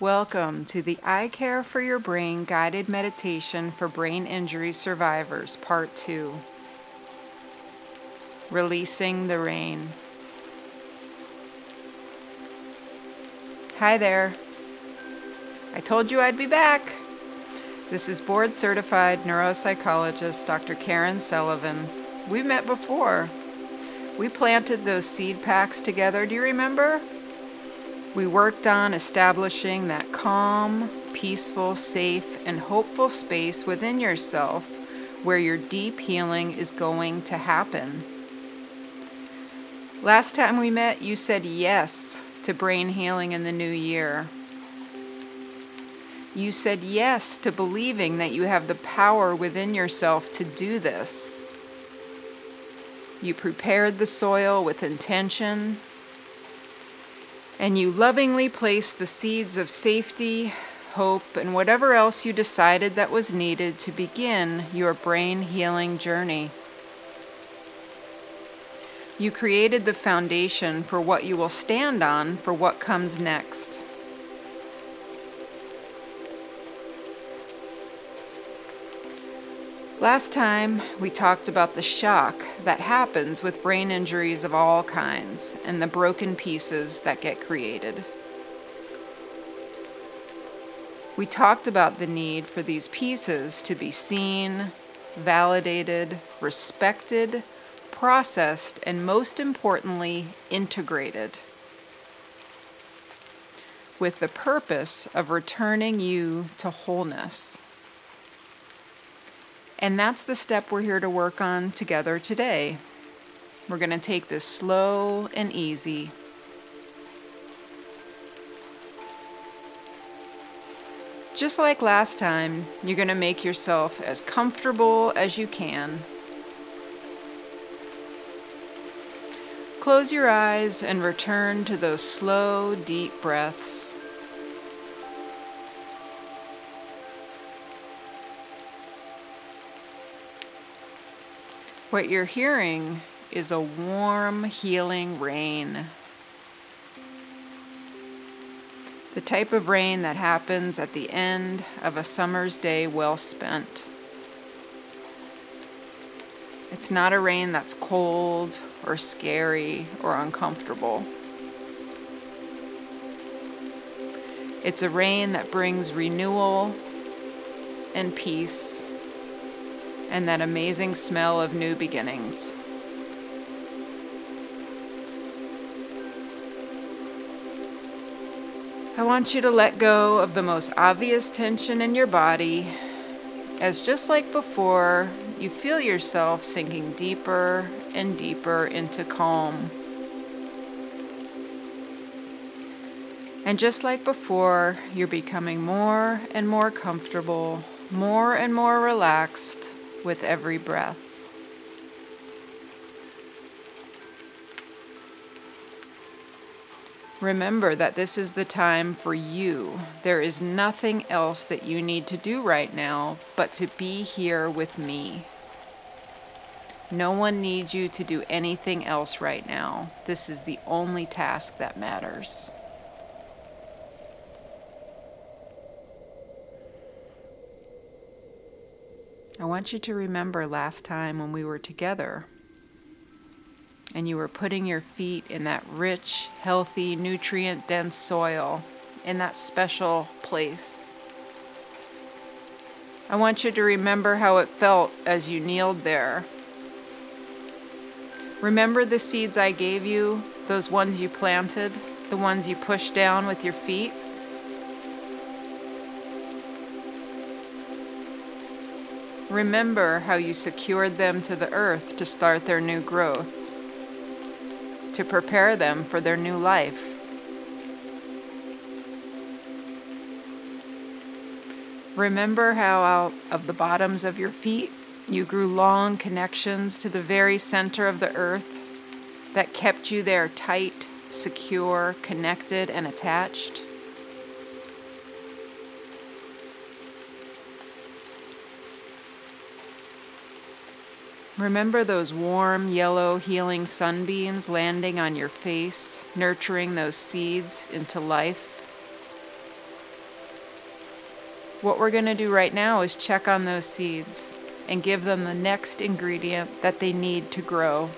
Welcome to the I Care for Your Brain guided meditation for brain injury survivors, Part 2 Releasing the Rain. Hi there. I told you I'd be back. This is board certified neuropsychologist Dr. Karen Sullivan. We met before. We planted those seed packs together, do you remember? We worked on establishing that calm, peaceful, safe, and hopeful space within yourself where your deep healing is going to happen. Last time we met, you said yes to brain healing in the new year. You said yes to believing that you have the power within yourself to do this. You prepared the soil with intention, and you lovingly placed the seeds of safety, hope, and whatever else you decided that was needed to begin your brain healing journey. You created the foundation for what you will stand on for what comes next. Last time, we talked about the shock that happens with brain injuries of all kinds and the broken pieces that get created. We talked about the need for these pieces to be seen, validated, respected, processed, and most importantly, integrated with the purpose of returning you to wholeness. And that's the step we're here to work on together today. We're going to take this slow and easy. Just like last time, you're going to make yourself as comfortable as you can. Close your eyes and return to those slow, deep breaths. What you're hearing is a warm, healing rain. The type of rain that happens at the end of a summer's day well spent. It's not a rain that's cold or scary or uncomfortable. It's a rain that brings renewal and peace and that amazing smell of new beginnings. I want you to let go of the most obvious tension in your body as just like before, you feel yourself sinking deeper and deeper into calm. And just like before, you're becoming more and more comfortable, more and more relaxed, with every breath. Remember that this is the time for you. There is nothing else that you need to do right now but to be here with me. No one needs you to do anything else right now. This is the only task that matters. I want you to remember last time when we were together and you were putting your feet in that rich, healthy, nutrient dense soil in that special place. I want you to remember how it felt as you kneeled there. Remember the seeds I gave you, those ones you planted, the ones you pushed down with your feet? Remember how you secured them to the earth to start their new growth, to prepare them for their new life. Remember how out of the bottoms of your feet you grew long connections to the very center of the earth that kept you there tight, secure, connected, and attached. Remember those warm, yellow, healing sunbeams landing on your face, nurturing those seeds into life? What we're going to do right now is check on those seeds and give them the next ingredient that they need to grow.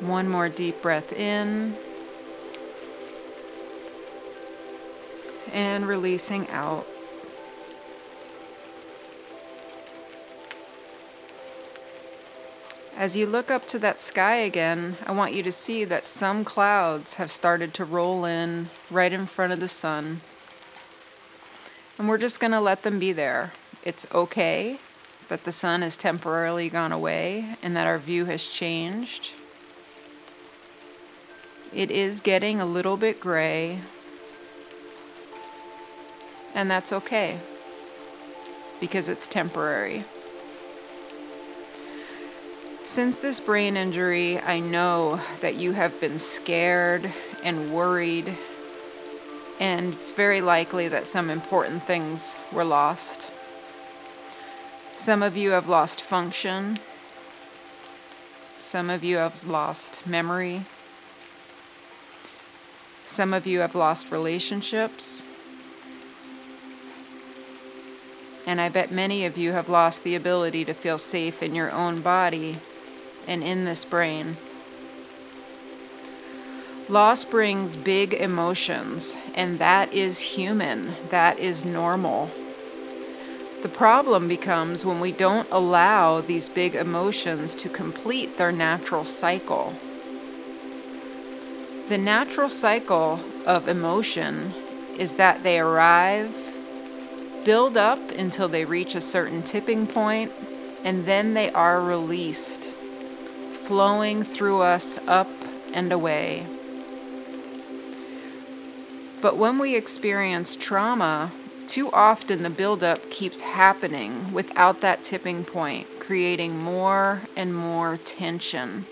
One more deep breath in. And releasing out. As you look up to that sky again, I want you to see that some clouds have started to roll in right in front of the sun. And we're just going to let them be there. It's okay that the sun has temporarily gone away and that our view has changed. It is getting a little bit gray, and that's okay because it's temporary. Since this brain injury, I know that you have been scared and worried, and it's very likely that some important things were lost. Some of you have lost function, some of you have lost memory, some of you have lost relationships. And I bet many of you have lost the ability to feel safe in your own body and in this brain. Loss brings big emotions, and that is human, that is normal. The problem becomes when we don't allow these big emotions to complete their natural cycle. The natural cycle of emotion is that they arrive, build up until they reach a certain tipping point, and then they are released flowing through us up and away. But when we experience trauma, too often the buildup keeps happening without that tipping point, creating more and more tension.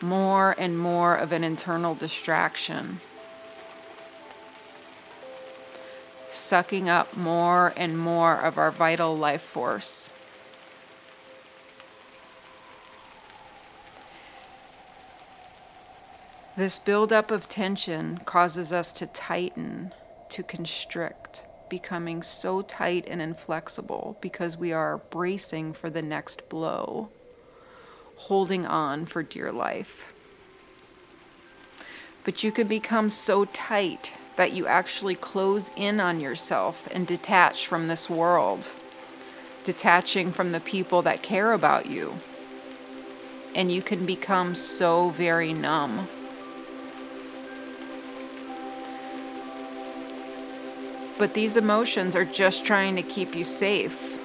More and more of an internal distraction. Sucking up more and more of our vital life force. This buildup of tension causes us to tighten, to constrict, becoming so tight and inflexible because we are bracing for the next blow, holding on for dear life. But you can become so tight that you actually close in on yourself and detach from this world, detaching from the people that care about you. And you can become so very numb. But these emotions are just trying to keep you safe.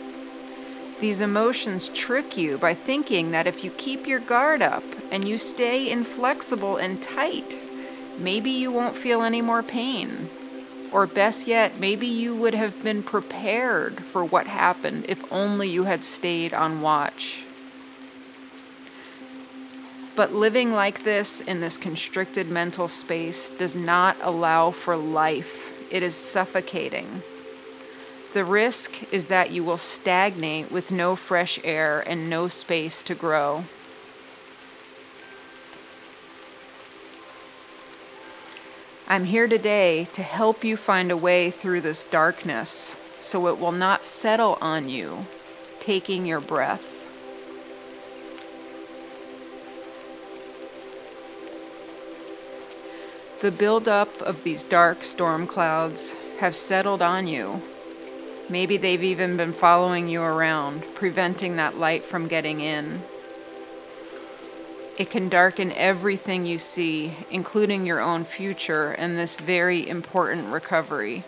These emotions trick you by thinking that if you keep your guard up and you stay inflexible and tight, maybe you won't feel any more pain. Or best yet, maybe you would have been prepared for what happened if only you had stayed on watch. But living like this in this constricted mental space does not allow for life it is suffocating. The risk is that you will stagnate with no fresh air and no space to grow. I'm here today to help you find a way through this darkness so it will not settle on you, taking your breath. The buildup of these dark storm clouds have settled on you. Maybe they've even been following you around, preventing that light from getting in. It can darken everything you see, including your own future and this very important recovery.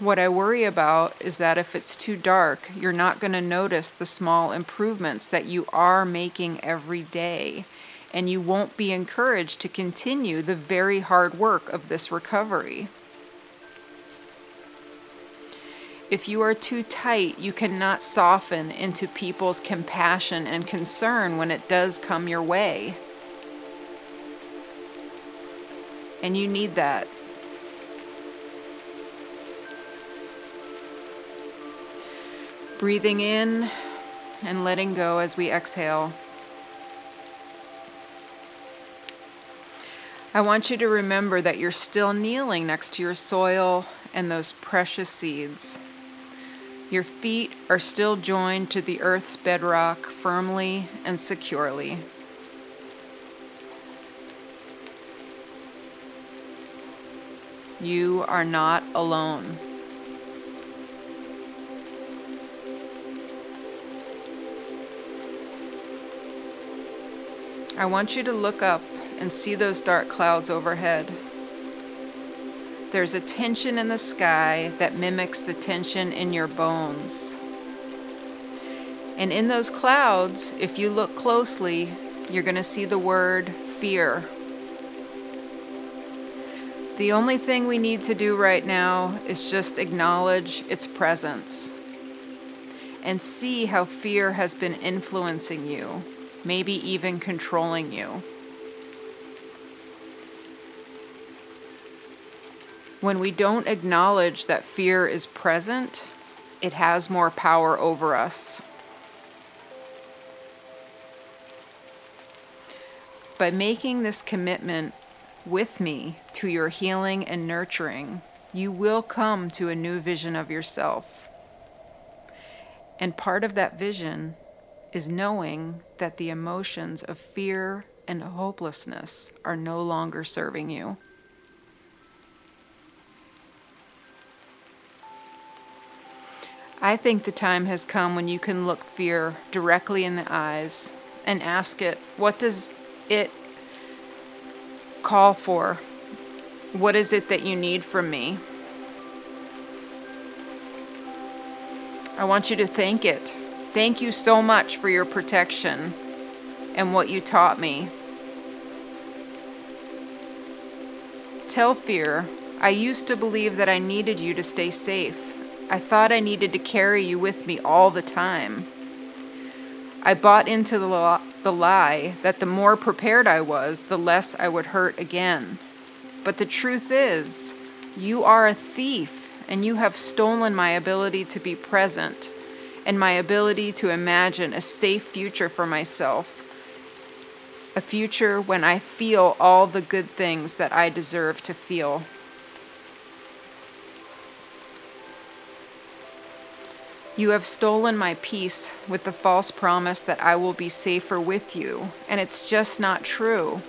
What I worry about is that if it's too dark, you're not going to notice the small improvements that you are making every day, and you won't be encouraged to continue the very hard work of this recovery. If you are too tight, you cannot soften into people's compassion and concern when it does come your way. And you need that. Breathing in and letting go as we exhale. I want you to remember that you're still kneeling next to your soil and those precious seeds. Your feet are still joined to the earth's bedrock firmly and securely. You are not alone. I want you to look up and see those dark clouds overhead. There's a tension in the sky that mimics the tension in your bones. And in those clouds, if you look closely, you're going to see the word fear. The only thing we need to do right now is just acknowledge its presence and see how fear has been influencing you maybe even controlling you. When we don't acknowledge that fear is present, it has more power over us. By making this commitment with me to your healing and nurturing, you will come to a new vision of yourself. And part of that vision is knowing that the emotions of fear and hopelessness are no longer serving you. I think the time has come when you can look fear directly in the eyes and ask it, what does it call for? What is it that you need from me? I want you to thank it Thank you so much for your protection and what you taught me. Tell fear, I used to believe that I needed you to stay safe. I thought I needed to carry you with me all the time. I bought into the, the lie that the more prepared I was, the less I would hurt again. But the truth is, you are a thief and you have stolen my ability to be present and my ability to imagine a safe future for myself. A future when I feel all the good things that I deserve to feel. You have stolen my peace with the false promise that I will be safer with you, and it's just not true.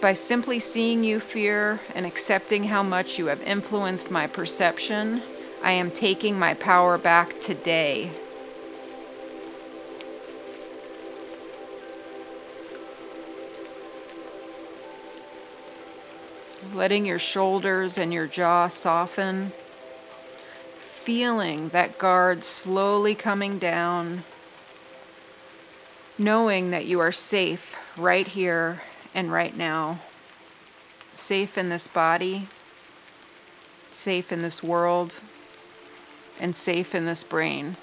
By simply seeing you fear and accepting how much you have influenced my perception, I am taking my power back today. Letting your shoulders and your jaw soften, feeling that guard slowly coming down, knowing that you are safe right here and right now, safe in this body, safe in this world, and safe in this brain.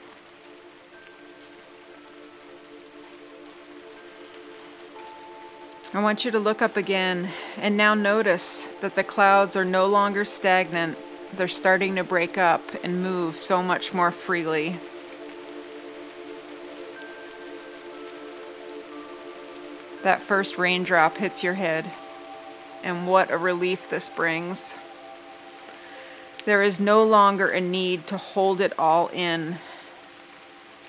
I want you to look up again and now notice that the clouds are no longer stagnant. They're starting to break up and move so much more freely. That first raindrop hits your head, and what a relief this brings. There is no longer a need to hold it all in.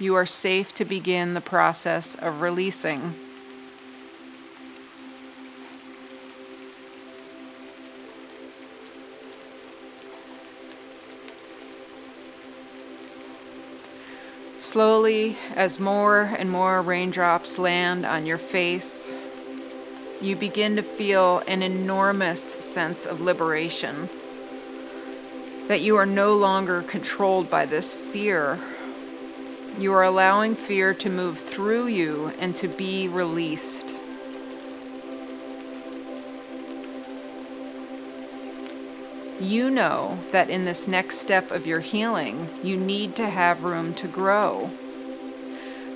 You are safe to begin the process of releasing. Slowly, as more and more raindrops land on your face, you begin to feel an enormous sense of liberation. That you are no longer controlled by this fear. You are allowing fear to move through you and to be released. You know that in this next step of your healing, you need to have room to grow.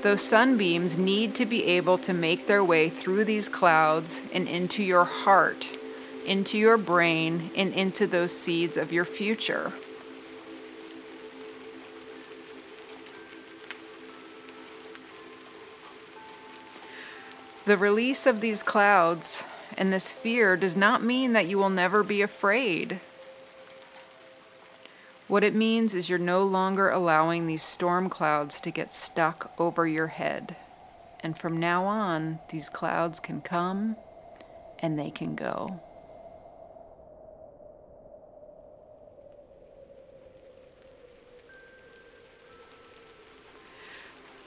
Those sunbeams need to be able to make their way through these clouds and into your heart into your brain and into those seeds of your future. The release of these clouds and this fear does not mean that you will never be afraid. What it means is you're no longer allowing these storm clouds to get stuck over your head. And from now on, these clouds can come and they can go.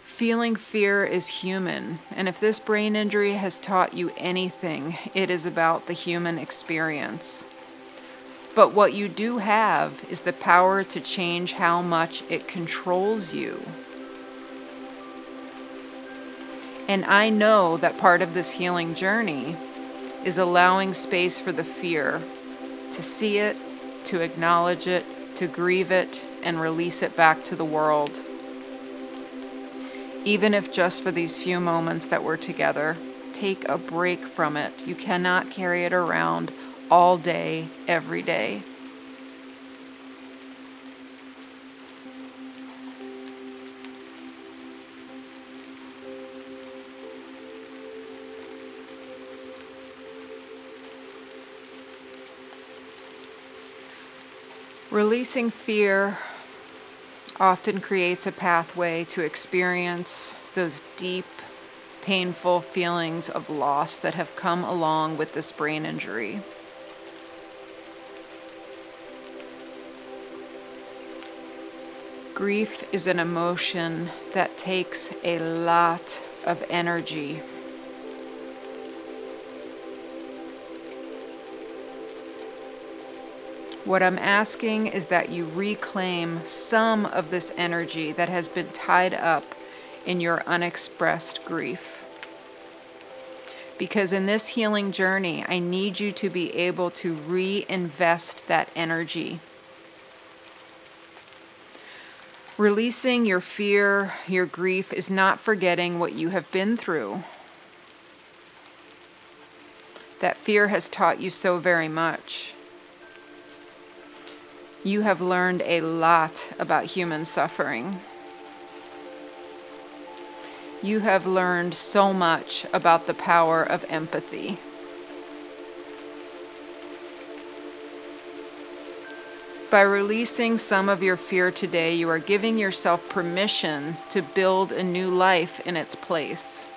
Feeling fear is human, and if this brain injury has taught you anything, it is about the human experience. But what you do have is the power to change how much it controls you. And I know that part of this healing journey is allowing space for the fear to see it, to acknowledge it, to grieve it, and release it back to the world even if just for these few moments that we're together. Take a break from it. You cannot carry it around all day, every day. Releasing fear often creates a pathway to experience those deep, painful feelings of loss that have come along with this brain injury. Grief is an emotion that takes a lot of energy What I'm asking is that you reclaim some of this energy that has been tied up in your unexpressed grief. Because in this healing journey, I need you to be able to reinvest that energy. Releasing your fear, your grief, is not forgetting what you have been through. That fear has taught you so very much. You have learned a lot about human suffering. You have learned so much about the power of empathy. By releasing some of your fear today, you are giving yourself permission to build a new life in its place.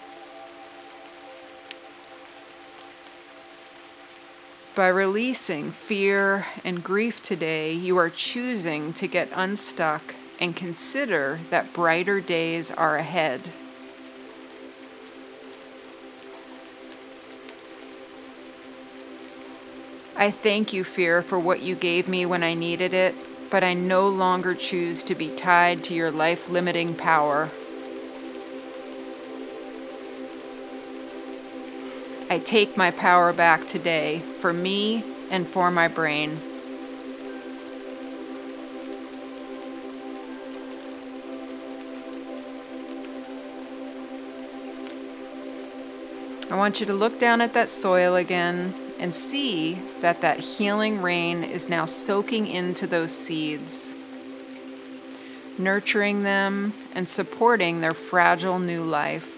By releasing fear and grief today, you are choosing to get unstuck and consider that brighter days are ahead. I thank you, fear, for what you gave me when I needed it, but I no longer choose to be tied to your life limiting power. I take my power back today for me and for my brain. I want you to look down at that soil again and see that that healing rain is now soaking into those seeds, nurturing them and supporting their fragile new life.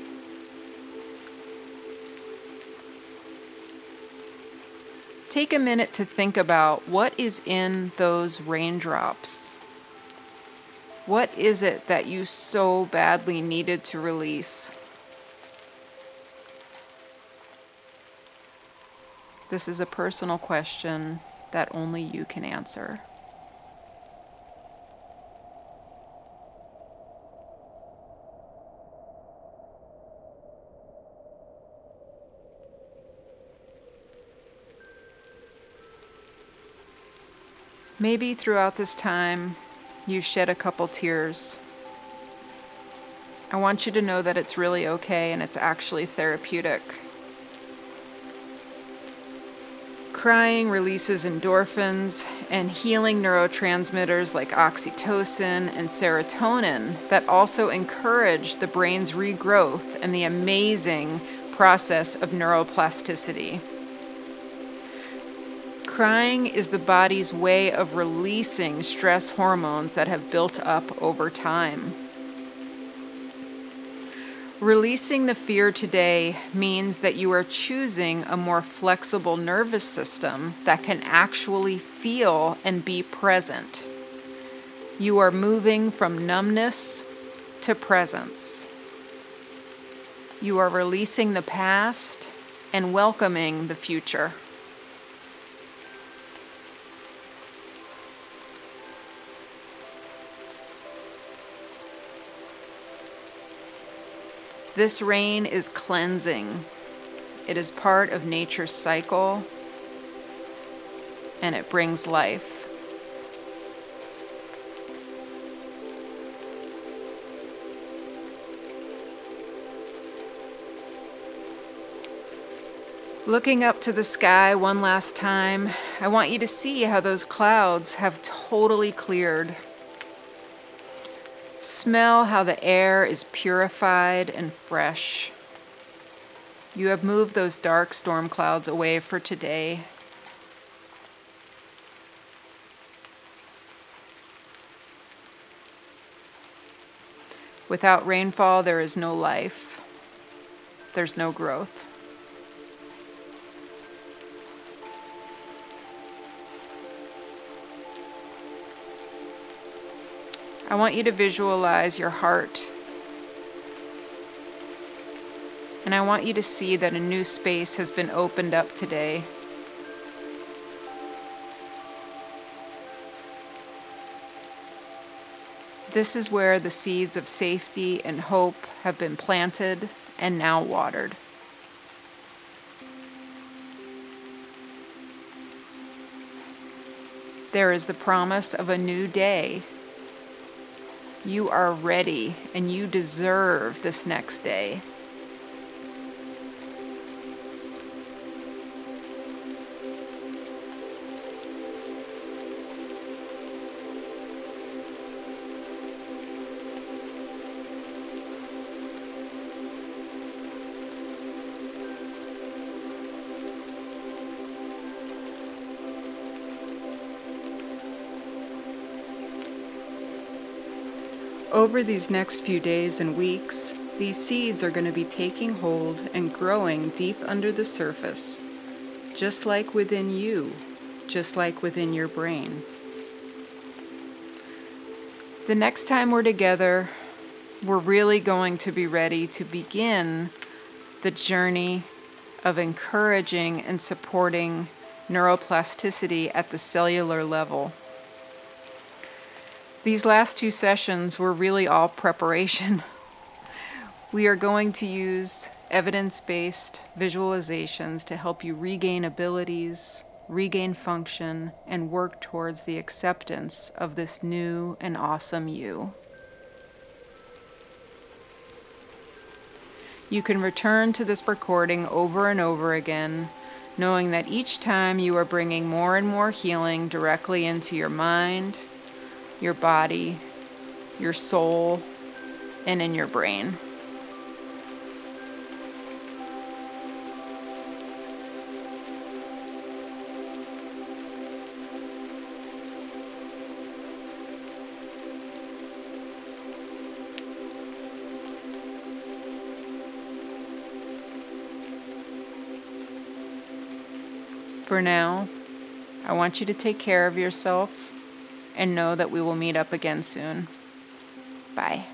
take a minute to think about what is in those raindrops. What is it that you so badly needed to release? This is a personal question that only you can answer. Maybe throughout this time you shed a couple tears. I want you to know that it's really okay and it's actually therapeutic. Crying releases endorphins and healing neurotransmitters like oxytocin and serotonin that also encourage the brain's regrowth and the amazing process of neuroplasticity. Crying is the body's way of releasing stress hormones that have built up over time. Releasing the fear today means that you are choosing a more flexible nervous system that can actually feel and be present. You are moving from numbness to presence. You are releasing the past and welcoming the future. This rain is cleansing. It is part of nature's cycle and it brings life. Looking up to the sky one last time, I want you to see how those clouds have totally cleared Smell how the air is purified and fresh. You have moved those dark storm clouds away for today. Without rainfall, there is no life. There's no growth. I want you to visualize your heart. And I want you to see that a new space has been opened up today. This is where the seeds of safety and hope have been planted and now watered. There is the promise of a new day you are ready and you deserve this next day. Over these next few days and weeks, these seeds are going to be taking hold and growing deep under the surface, just like within you, just like within your brain. The next time we're together, we're really going to be ready to begin the journey of encouraging and supporting neuroplasticity at the cellular level. These last two sessions were really all preparation. We are going to use evidence based visualizations to help you regain abilities, regain function, and work towards the acceptance of this new and awesome you. You can return to this recording over and over again, knowing that each time you are bringing more and more healing directly into your mind your body, your soul, and in your brain. For now, I want you to take care of yourself and know that we will meet up again soon. Bye.